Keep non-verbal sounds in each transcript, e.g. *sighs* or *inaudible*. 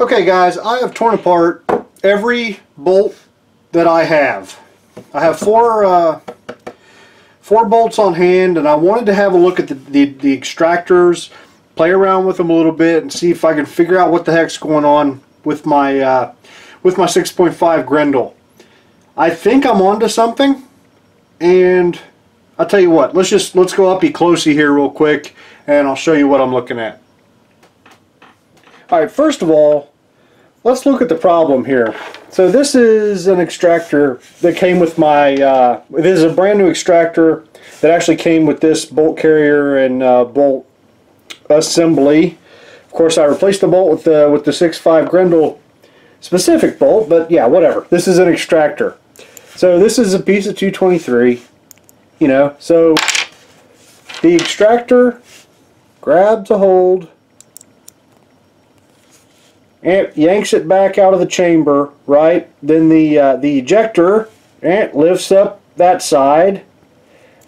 Okay guys, I have torn apart every bolt that I have. I have four uh, four bolts on hand and I wanted to have a look at the, the, the extractors, play around with them a little bit and see if I can figure out what the heck's going on with my uh, with my 6.5 Grendel. I think I'm onto something and I'll tell you what, let's just let's go up closey here real quick and I'll show you what I'm looking at. Alright, first of all, let's look at the problem here. So this is an extractor that came with my, uh, this is a brand new extractor that actually came with this bolt carrier and uh, bolt assembly. Of course I replaced the bolt with the, with the 6.5 Grendel specific bolt, but yeah, whatever. This is an extractor. So this is a piece of 223, you know, so the extractor grabs a hold and yanks it back out of the chamber, right? Then the uh, the ejector and lifts up that side,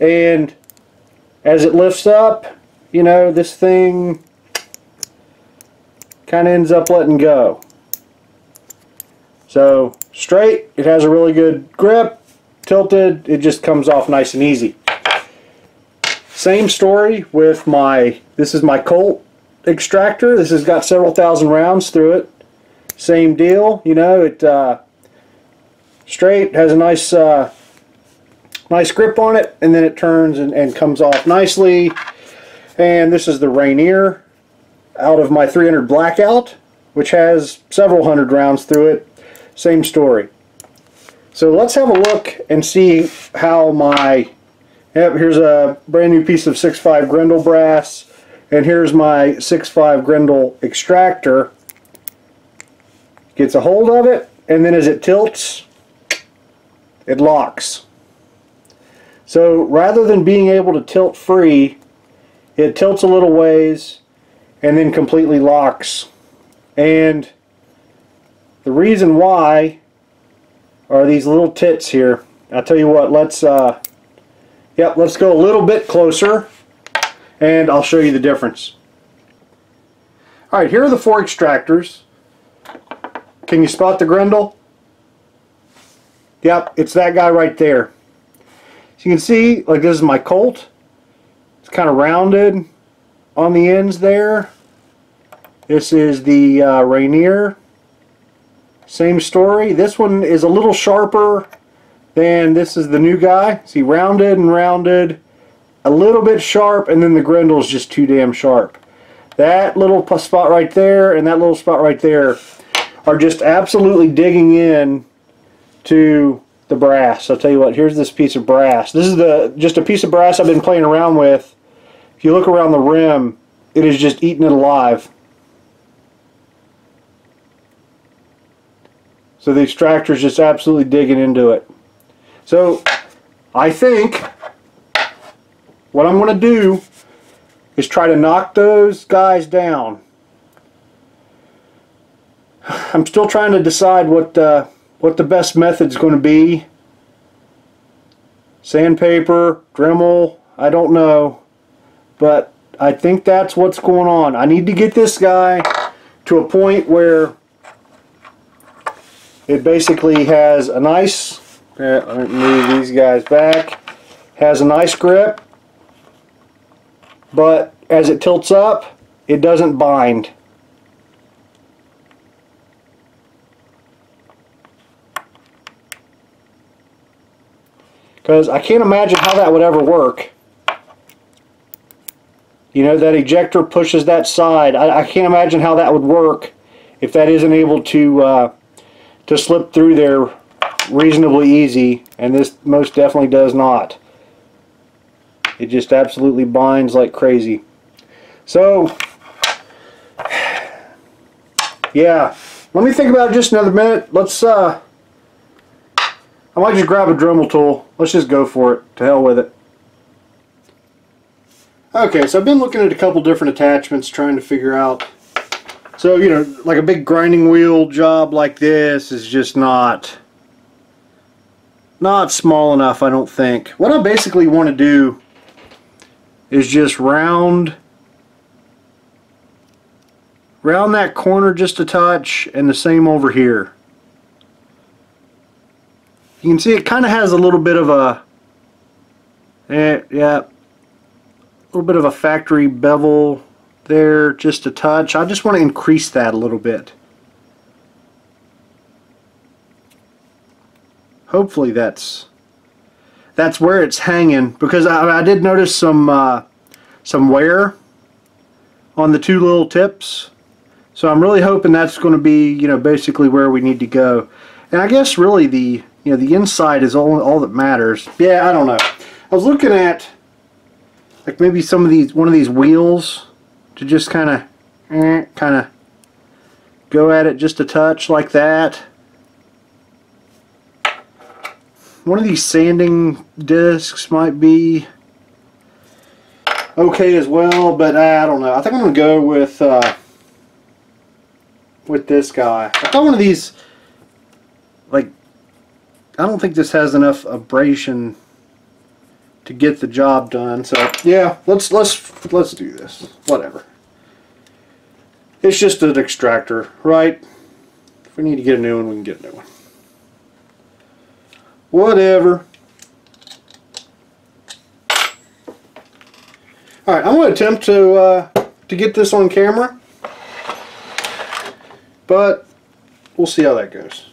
and as it lifts up, you know, this thing kind of ends up letting go. So straight, it has a really good grip. Tilted, it just comes off nice and easy. Same story with my, this is my Colt extractor. This has got several thousand rounds through it. Same deal, you know, it uh, straight, has a nice uh, nice grip on it, and then it turns and, and comes off nicely. And this is the Rainier out of my 300 Blackout, which has several hundred rounds through it. Same story. So let's have a look and see how my, yep, here's a brand new piece of 6.5 Grendel brass and here's my 6.5 Grendel extractor. Gets a hold of it, and then as it tilts, it locks. So rather than being able to tilt free, it tilts a little ways and then completely locks. And the reason why are these little tits here. I'll tell you what, let's uh, yep, let's go a little bit closer and I'll show you the difference. Alright, here are the four extractors. Can you spot the Grendel? Yep, it's that guy right there. So you can see, like this is my Colt. It's kind of rounded on the ends there. This is the uh, Rainier. Same story. This one is a little sharper than this is the new guy. See, rounded and rounded a little bit sharp and then the Grendel is just too damn sharp. That little spot right there and that little spot right there are just absolutely digging in to the brass. I'll tell you what, here's this piece of brass. This is the just a piece of brass I've been playing around with. If you look around the rim, it is just eating it alive. So the extractor is just absolutely digging into it. So I think what I'm going to do is try to knock those guys down. *sighs* I'm still trying to decide what uh, what the best method is going to be. Sandpaper, Dremel, I don't know. But I think that's what's going on. I need to get this guy to a point where it basically has a nice, uh, move these guys back, has a nice grip but as it tilts up it doesn't bind. Because I can't imagine how that would ever work. You know that ejector pushes that side. I, I can't imagine how that would work if that isn't able to uh, to slip through there reasonably easy and this most definitely does not it just absolutely binds like crazy. So, *sighs* yeah. Let me think about it just another minute. Let's, uh, I might just grab a Dremel tool. Let's just go for it. To hell with it. Okay, so I've been looking at a couple different attachments trying to figure out so, you know, like a big grinding wheel job like this is just not not small enough, I don't think. What I basically want to do is just round round that corner just a touch and the same over here. You can see it kind of has a little bit of a eh, yeah a little bit of a factory bevel there just a touch. I just want to increase that a little bit. Hopefully that's that's where it's hanging because I, I did notice some uh, some wear on the two little tips. So I'm really hoping that's going to be you know basically where we need to go. And I guess really the you know the inside is all, all that matters. Yeah I don't know. I was looking at like maybe some of these one of these wheels to just kind of eh, kind of go at it just a touch like that one of these sanding discs might be okay as well, but I don't know. I think I'm going to go with uh, with this guy. I thought one of these, like, I don't think this has enough abrasion to get the job done. So yeah, let's let's let's do this. Whatever. It's just an extractor, right? If we need to get a new one, we can get a new one. Whatever. Alright, I'm going to attempt to, uh, to get this on camera. But we'll see how that goes.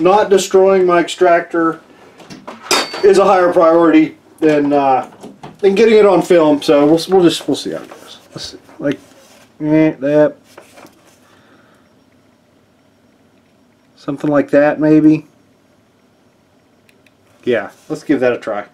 Not destroying my extractor is a higher priority than uh, than getting it on film. So we'll we'll just we'll see how it goes. Let's see. Like eh, that Something like that, maybe. Yeah, let's give that a try.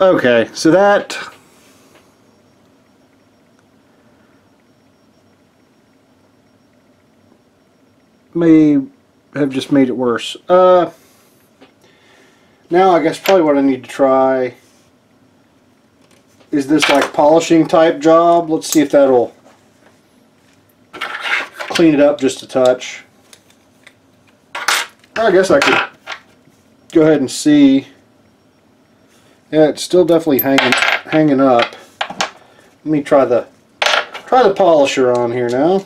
Okay, so that may have just made it worse. Uh, now I guess probably what I need to try is this like polishing type job. Let's see if that'll clean it up just a touch. I guess I could go ahead and see yeah, it's still definitely hanging hanging up. Let me try the try the polisher on here now.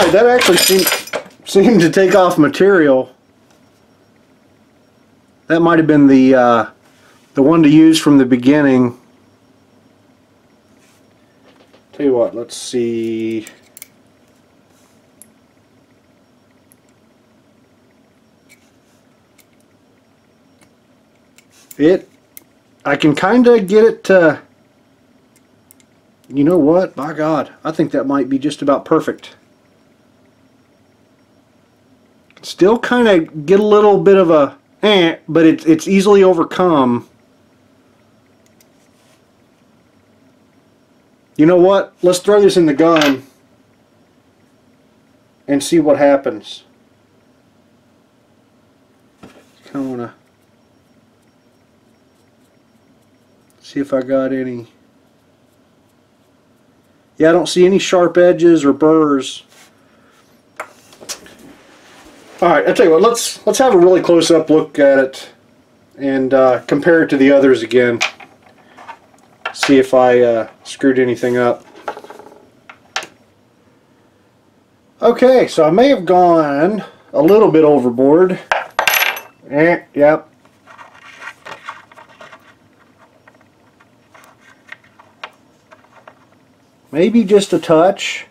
Alright, that actually seemed, seemed to take off material. That might have been the uh, the one to use from the beginning. Tell you what, let's see. It, I can kind of get it to, you know what, by God, I think that might be just about perfect. Still kind of get a little bit of a eh, but it's it's easily overcome. You know what? Let's throw this in the gun and see what happens. Kind of want to see if I got any. Yeah, I don't see any sharp edges or burrs. All right, I'll tell you what. Let's let's have a really close-up look at it and uh, compare it to the others again. See if I uh, screwed anything up. Okay, so I may have gone a little bit overboard. Eh, yep. Maybe just a touch,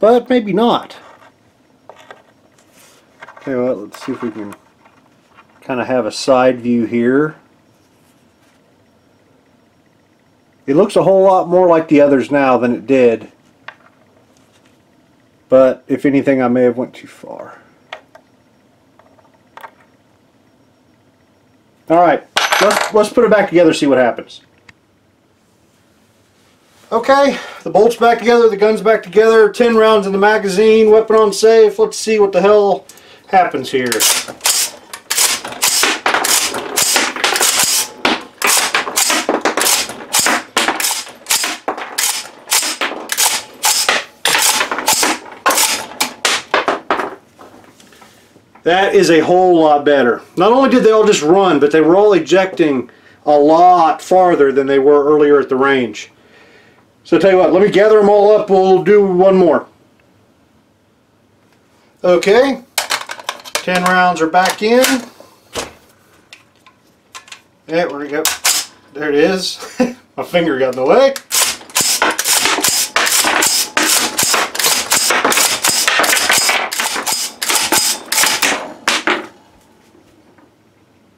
but maybe not. Tell you what, let's see if we can kind of have a side view here. It looks a whole lot more like the others now than it did. But if anything, I may have went too far. Alright, let's, let's put it back together see what happens. Okay, the bolt's back together, the gun's back together, 10 rounds in the magazine, weapon on safe. Let's see what the hell happens here. That is a whole lot better. Not only did they all just run, but they were all ejecting a lot farther than they were earlier at the range. So I tell you what, let me gather them all up. We'll do one more. Okay, 10 rounds are back in. Where we go? There it is. *laughs* My finger got in the way.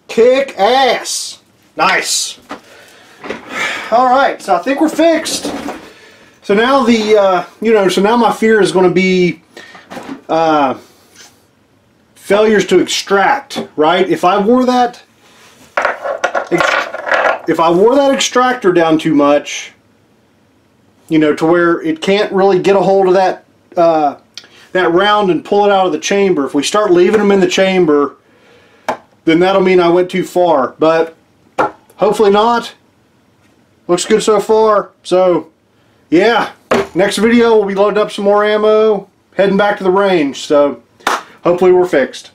Kick ass. Nice. All right, so I think we're fixed. So now the, uh, you know, so now my fear is going to be uh, failures to extract, right? If I wore that, if I wore that extractor down too much, you know, to where it can't really get a hold of that uh, that round and pull it out of the chamber. If we start leaving them in the chamber, then that'll mean I went too far. But hopefully not. Looks good so far. So, yeah. Next video, we'll be loading up some more ammo, heading back to the range. So, hopefully we're fixed.